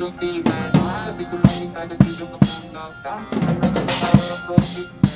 don't see my heart. The money, inside the keep for from falling of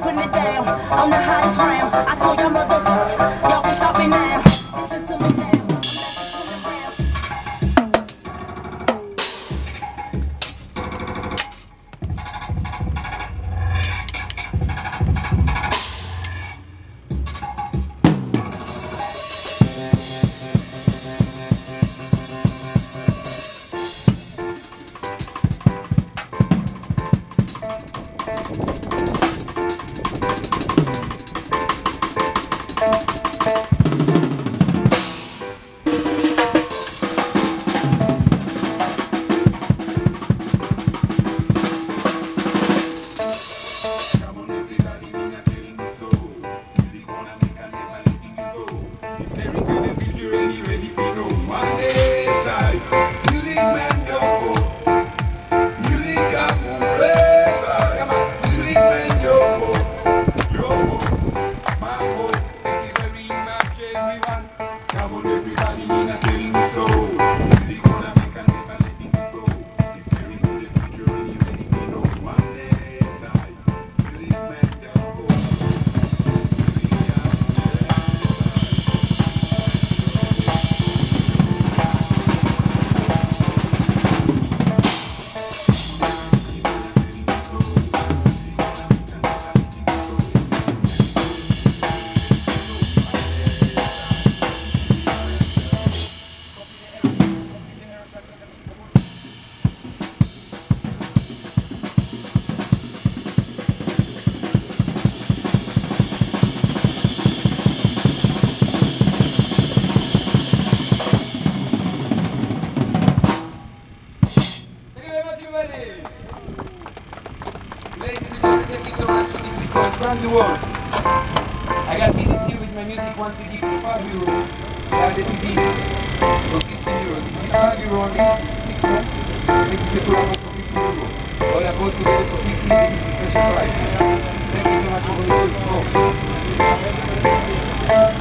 putting it down. I'm the hottest round. I told you. Staring lyrical, the future, ready, ready for no. world. I got CDs here with my music, one CD for 5 euro. I have the CD for 15 euro. This is 5 euro only, 6 cents. This is the promo for 15 euro. All are both together for 15, this is special price. Thank you so much for all this.